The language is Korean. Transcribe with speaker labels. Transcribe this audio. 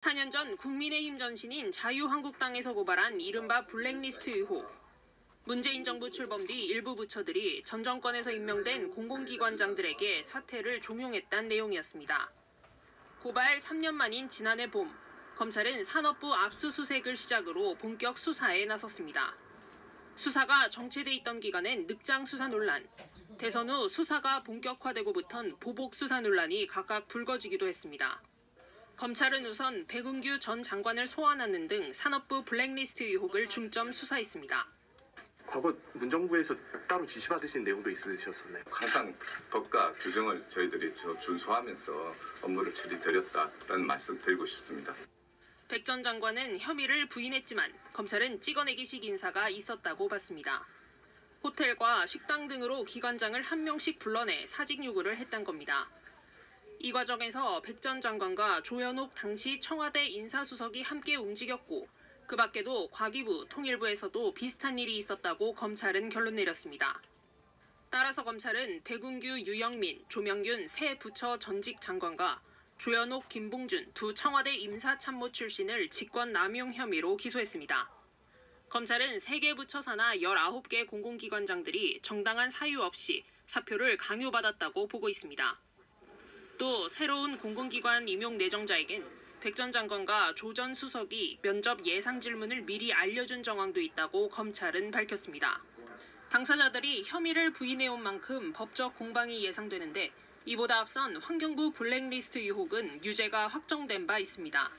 Speaker 1: 4년 전 국민의힘 전신인 자유한국당에서 고발한 이른바 블랙리스트 의혹. 문재인 정부 출범 뒤 일부 부처들이 전 정권에서 임명된 공공기관장들에게 사퇴를 종용했다는 내용이었습니다. 고발 3년 만인 지난해 봄, 검찰은 산업부 압수수색을 시작으로 본격 수사에 나섰습니다. 수사가 정체돼 있던 기간엔 늑장 수사 논란, 대선 후 수사가 본격화되고부턴 보복 수사 논란이 각각 불거지기도 했습니다. 검찰은 우선 백운규 전 장관을 소환하는 등 산업부 블랙리스트 의혹을 중점 수사했습니다.
Speaker 2: 과거 문정부에서 따로 지시받으신 내용도 있으셨었나요?
Speaker 3: 항상 법과 규정을 저희들이 저 준수하면서 업무를 처리드렸다라는 말씀 드리고 싶습니다.
Speaker 1: 백 전 장관은 혐의를 부인했지만 검찰은 찍어내기식 인사가 있었다고 봤습니다. 호텔과 식당 등으로 기관장을 한 명씩 불러내 사직 요구를 했단 겁니다. 이 과정에서 백 전 장관과 조현옥 당시 청와대 인사수석이 함께 움직였고 그 밖에도 과기부, 통일부에서도 비슷한 일이 있었다고 검찰은 결론 내렸습니다. 따라서 검찰은 백운규, 유영민, 조명균 새 부처 전직 장관과 조현옥, 김봉준 두 청와대 임사참모 출신을 직권 남용 혐의로 기소했습니다. 검찰은 3개 부처 산하 19개 공공기관장들이 정당한 사유 없이 사표를 강요받았다고 보고 있습니다. 또 새로운 공공기관 임용 내정자에겐 백 전 장관과 조 전 수석이 면접 예상 질문을 미리 알려준 정황도 있다고 검찰은 밝혔습니다. 당사자들이 혐의를 부인해온 만큼 법적 공방이 예상되는데 이보다 앞선 환경부 블랙리스트 의혹은 유죄가 확정된 바 있습니다.